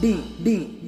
ding, ding.